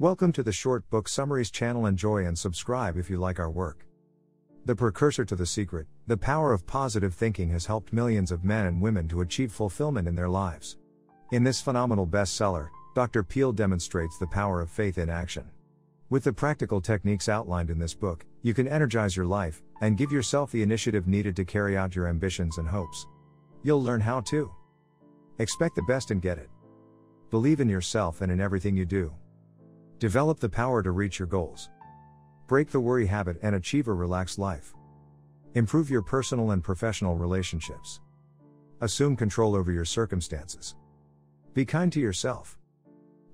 Welcome to the Short Book Summaries channel. Enjoy and subscribe if you like our work. The precursor to The Secret, the power of positive thinking has helped millions of men and women to achieve fulfillment in their lives. In this phenomenal bestseller, Dr. Peale demonstrates the power of faith in action. With the practical techniques outlined in this book, you can energize your life and give yourself the initiative needed to carry out your ambitions and hopes. You'll learn how to expect the best and get it. Believe in yourself and in everything you do. Develop the power to reach your goals. Break the worry habit and achieve a relaxed life. Improve your personal and professional relationships. Assume control over your circumstances. Be kind to yourself.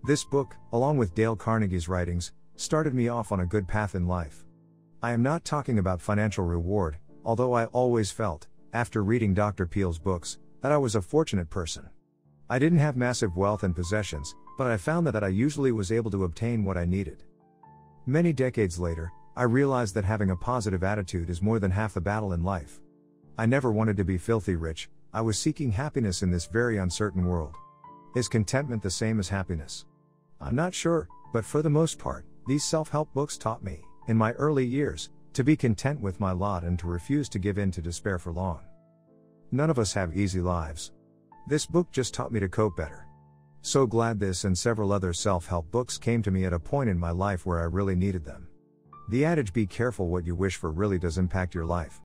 This book, along with Dale Carnegie's writings, started me off on a good path in life. I am not talking about financial reward, although I always felt, after reading Dr. Peale's books, that I was a fortunate person. I didn't have massive wealth and possessions, but I found that I usually was able to obtain what I needed. Many decades later, I realized that having a positive attitude is more than half the battle in life. I never wanted to be filthy rich, I was seeking happiness in this very uncertain world. Is contentment the same as happiness? I'm not sure, but for the most part, these self help books taught me, in my early years, to be content with my lot and to refuse to give in to despair for long. None of us have easy lives. This book just taught me to cope better. So glad this and several other self help books came to me at a point in my life where I really needed them. The adage be careful what you wish for really does impact your life.